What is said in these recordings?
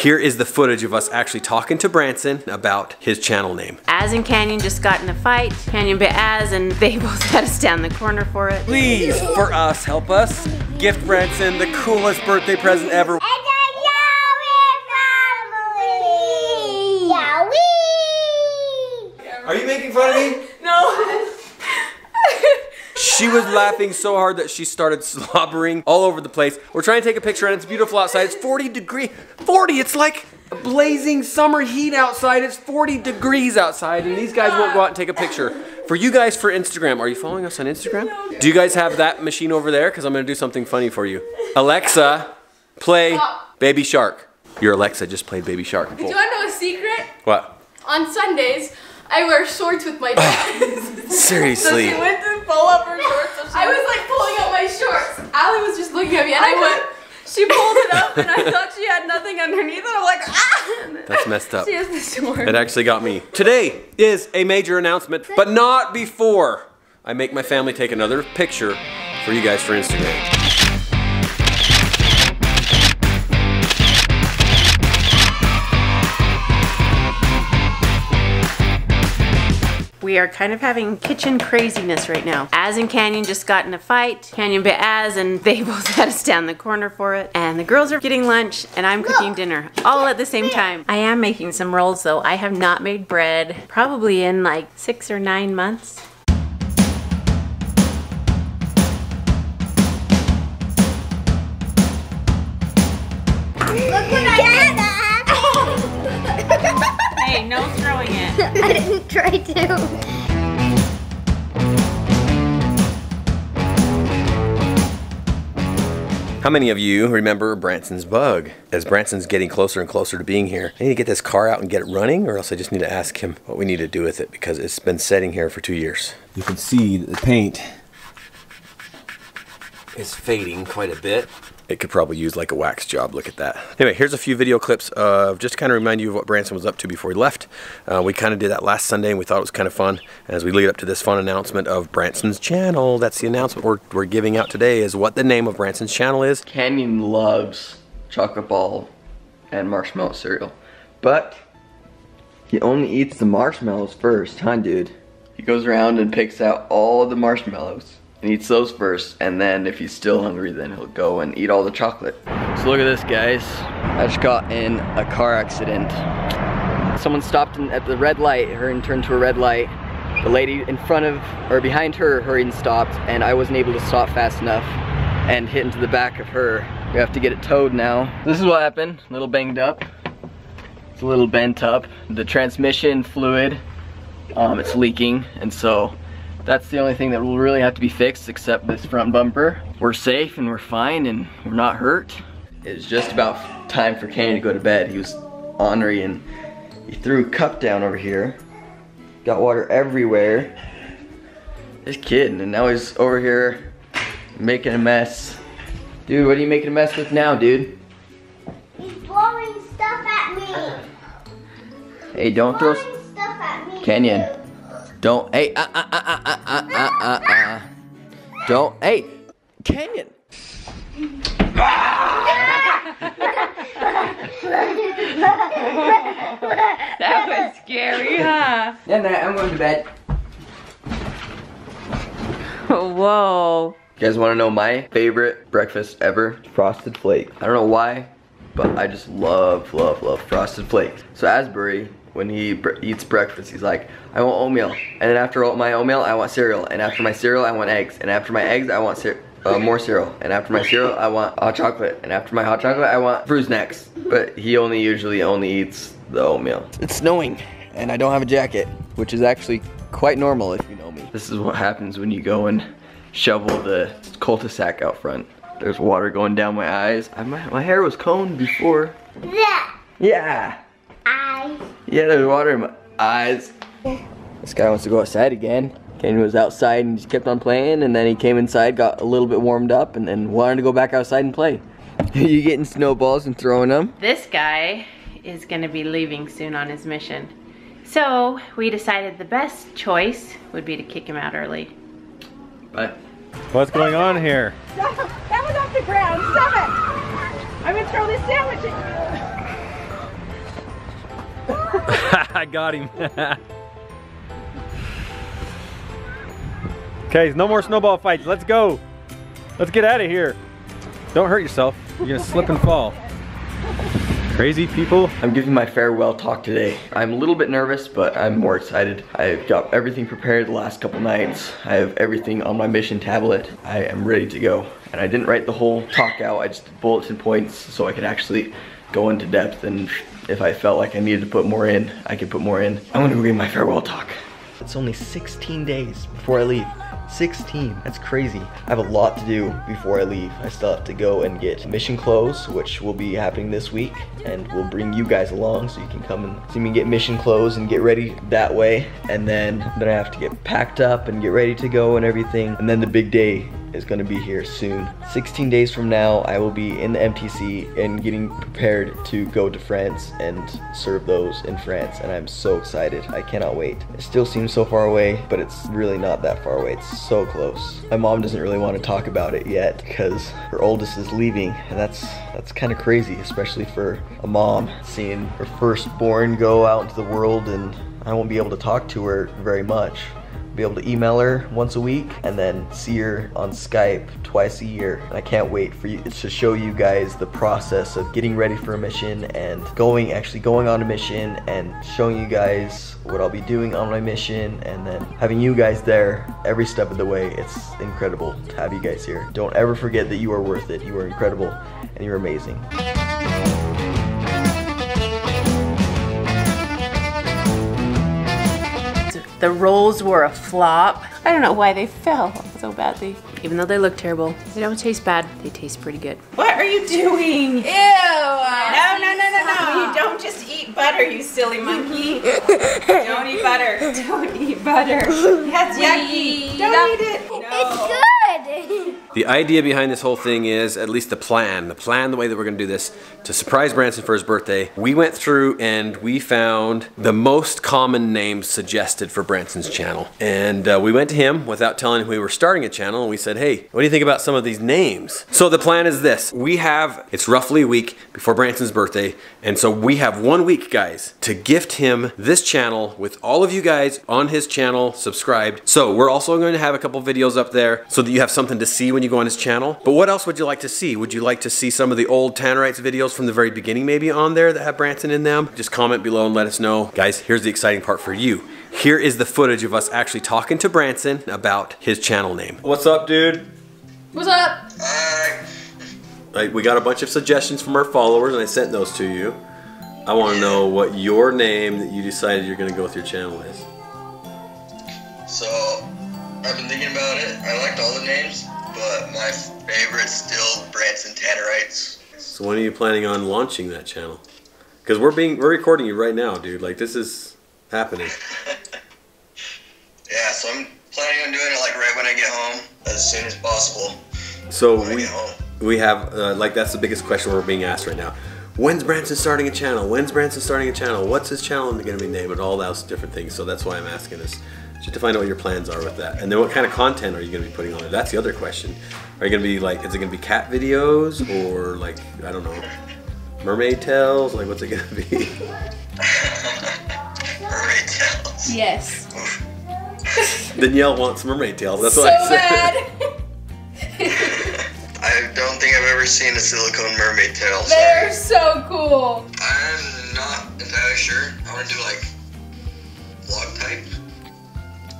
Here is the footage of us actually talking to Branson about his channel name. Az and Canyon just got in a fight. Canyon bit Az and they both had us down the corner for it. Please, for us, help us gift Branson the coolest birthday present ever. Are you making fun of me? No. She was laughing so hard that she started slobbering all over the place. We're trying to take a picture and it's beautiful outside. It's 40 degree, 40, it's like a blazing summer heat outside. It's 40 degrees outside and these guys won't go out and take a picture. For you guys for Instagram, are you following us on Instagram? Do you guys have that machine over there? Because I'm gonna do something funny for you. Alexa, play Baby Shark. Your Alexa just played Baby Shark. Do you want to know a secret? What? On Sundays, I wear shorts with my dad. Seriously. To pull up her shorts. So she I was like pulling up my shorts. Allie was just looking at me and I went, She pulled it up and I thought she had nothing underneath and I'm like, ah! That's messed up. She has the shorts. It actually got me. Today is a major announcement, but not before I make my family take another picture for you guys for Instagram. We are kind of having kitchen craziness right now. Az and Canyon just got in a fight. Canyon bit Az and they both had us down the corner for it. And the girls are getting lunch and I'm cooking dinner all at the same time. I am making some rolls though. I have not made bread probably in like six or nine months. Look what I Hey, no throwing it. did. I didn't try to. How many of you remember Branson's bug? As Branson's getting closer and closer to being here, I need to get this car out and get it running, or else I just need to ask him what we need to do with it because it's been sitting here for two years. You can see the paint is fading quite a bit. It could probably use like a wax job. Look at that. Anyway, here's a few video clips of just kind of remind you of what Branson was up to before he left. Uh, we kind of did that last Sunday and we thought it was kind of fun. As we lead up to this fun announcement of Branson's channel, that's the announcement we're, we're giving out today is what the name of Branson's channel is. Canyon loves chocolate ball and marshmallow cereal, but he only eats the marshmallows first, huh, dude? He goes around and picks out all the marshmallows and eats those first, and then if he's still hungry, then he'll go and eat all the chocolate. So look at this, guys. I just got in a car accident. Someone stopped in, at the red light, her and turned to a red light. The lady in front of, or behind her, hurried and stopped, and I wasn't able to stop fast enough and hit into the back of her. We have to get it towed now. This is what happened, a little banged up. It's a little bent up. The transmission fluid, um, it's leaking, and so that's the only thing that will really have to be fixed except this front bumper. We're safe and we're fine and we're not hurt. It's just about time for Kenny to go to bed. He was ornery and he threw a cup down over here. Got water everywhere. This kid, and now he's over here making a mess. Dude, what are you making a mess with now, dude? He's blowing stuff at me. Hey, don't throw... Stuff at me. Canyon. Don't, hey, uh, uh, uh, uh, uh, uh, uh, uh. Don't, hey, Canyon. That was scary, huh? Yeah, nah, I'm going to bed. Whoa. You guys want to know my favorite breakfast ever? Frosted Flake. I don't know why, but I just love, love, love Frosted Flakes. So Asbury, when he bre eats breakfast, he's like, I want oatmeal. And then after my oatmeal, I want cereal. And after my cereal, I want eggs. And after my eggs, I want cer uh, more cereal. And after my cereal, I want hot chocolate. And after my hot chocolate, I want fruit snacks. But he only usually only eats the oatmeal. It's snowing, and I don't have a jacket, which is actually quite normal if you know me. This is what happens when you go and shovel the cul-de-sac out front. There's water going down my eyes. I, my, my hair was combed before. Yeah. Yeah. I. Yeah, there's water in my eyes. This guy wants to go outside again. Kenny was outside and just kept on playing, and then he came inside, got a little bit warmed up, and then wanted to go back outside and play. you getting snowballs and throwing them? This guy is gonna be leaving soon on his mission. So we decided the best choice would be to kick him out early. But What's going on here? That was off the ground. Stop it. I'm gonna throw this sandwich at I got him. okay, no more snowball fights. Let's go. Let's get out of here. Don't hurt yourself. You're gonna slip and fall. Crazy people. I'm giving my farewell talk today. I'm a little bit nervous, but I'm more excited. I've got everything prepared the last couple nights. I have everything on my mission tablet. I am ready to go. And I didn't write the whole talk out. I just did bullets and points so I could actually go into depth and if I felt like I needed to put more in, I could put more in. I'm gonna go give my farewell talk. It's only 16 days before I leave. 16, that's crazy. I have a lot to do before I leave. I still have to go and get mission clothes, which will be happening this week, and we'll bring you guys along so you can come and see me get mission clothes and get ready that way. And then, then I have to get packed up and get ready to go and everything. And then the big day is gonna be here soon. 16 days from now, I will be in the MTC and getting prepared to go to France and serve those in France, and I'm so excited. I cannot wait. It still seems so far away, but it's really not that far away. It's so close. My mom doesn't really want to talk about it yet because her oldest is leaving, and that's that's kind of crazy, especially for a mom seeing her firstborn go out into the world, and I won't be able to talk to her very much be able to email her once a week and then see her on Skype twice a year. And I can't wait for you to show you guys the process of getting ready for a mission and going actually going on a mission and showing you guys what I'll be doing on my mission and then having you guys there every step of the way. It's incredible to have you guys here. Don't ever forget that you are worth it. You are incredible and you're amazing. The rolls were a flop. I don't know why they fell so badly. Even though they look terrible, they don't taste bad. They taste pretty good. What are you doing? Ew! No, no, no, no, no. You don't just eat butter, you silly monkey. don't eat butter. Don't eat butter. That's yucky. Don't eat it. No. It's good. The idea behind this whole thing is, at least the plan, the plan, the way that we're gonna do this, to surprise Branson for his birthday, we went through and we found the most common names suggested for Branson's channel. And uh, we went to him without telling him we were starting a channel and we said, hey, what do you think about some of these names? So the plan is this, we have, it's roughly a week before Branson's birthday, and so we have one week, guys, to gift him this channel with all of you guys on his channel subscribed. So we're also going to have a couple videos up there so that you have something to see when you go on his channel. But what else would you like to see? Would you like to see some of the old Tannerites videos from the very beginning maybe on there that have Branson in them? Just comment below and let us know. Guys, here's the exciting part for you. Here is the footage of us actually talking to Branson about his channel name. What's up, dude? What's up? Like, we got a bunch of suggestions from our followers and I sent those to you. I want to know what your name that you decided you're going to go with your channel is. So, I've been thinking about it. I liked all the names, but my favorite's still Branson Tannerites. So when are you planning on launching that channel? Because we're being we're recording you right now, dude. Like this is happening. Yeah, so I'm planning on doing it like right when I get home, as soon as possible. So we we have uh, like that's the biggest question we're being asked right now. When's Branson starting a channel? When's Branson starting a channel? What's his channel going to be named? And all those different things. So that's why I'm asking this, just to find out what your plans are with that. And then what kind of content are you going to be putting on it? That's the other question. Are you going to be like, is it going to be cat videos or like I don't know, mermaid tales? Like what's it going to be? Mermaid Tales. Yes. Danielle wants mermaid tales. That's so what I said. bad. I don't think I've ever seen a silicone mermaid tail. They're so cool. I'm not entirely sure. I want to do like vlog type.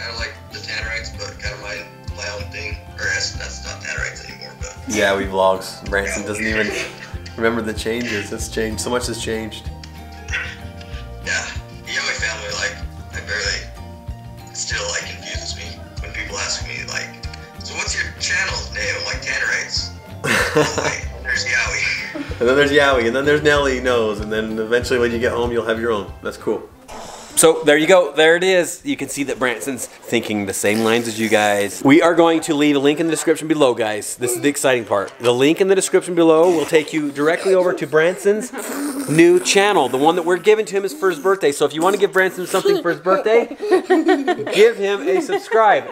Kind of like the Tannerites, but kind of my my own thing. Or that's, that's not Tannerites anymore, but Yeah, we vlogs. Branson doesn't even remember the changes. It's changed. So much has changed. yeah. The Yawi family, like, I barely, still like confuses me when people ask me like, so what's your channel name? I'm like Tannerites. there's Yawi. And then there's Yawi, and then there's Nelly knows, and then eventually when you get home, you'll have your own. That's cool. So there you go. There it is. You can see that Branson's thinking the same lines as you guys. We are going to leave a link in the description below, guys. This is the exciting part. The link in the description below will take you directly over to Branson's new channel, the one that we're giving to him his first birthday. So if you want to give Branson something for his birthday, give him a subscribe.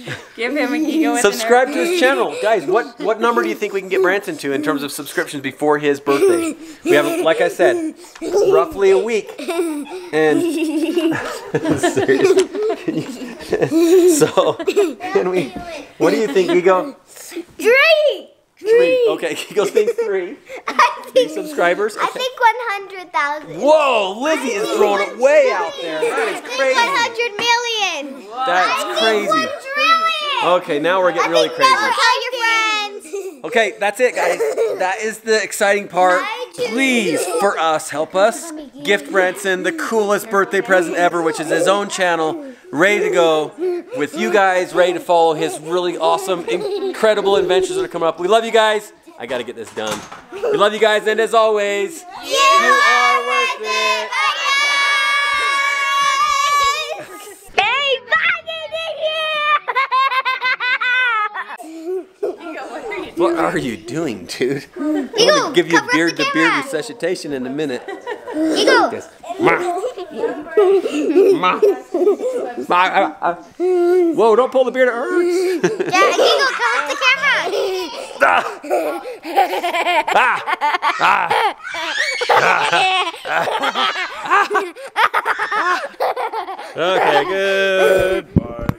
Give him a giggle with Subscribe to his channel, guys. What what number do you think we can get Branson to in terms of subscriptions before his birthday? We have, like I said, roughly a week, and Seriously. So can we? What do you think, Ego? Three. Three. Okay, Ego thinks three. I Three think, subscribers. I think 100,000. Whoa, Lizzie is throwing it way out there. That I think crazy. 100 million. That's crazy. One trillion. Okay, now we're getting really Now crazy. tell your friends. Okay, that's it, guys. That is the exciting part. Please, for us, help us gift Branson the coolest birthday present ever, which is his own channel, ready to go with you guys, ready to follow his really awesome, incredible adventures that are coming up. We love you guys. I got to get this done. We love you guys, and as always, You are worth it. Hey, what are you doing, dude? I'm gonna give you a beard to beard resuscitation in a minute. Eagle. Yes. Ma. Ma. Ma. uh, uh. Whoa, don't pull the beard, it hurts. Yeah, Eagle, cover up the camera. Okay, good.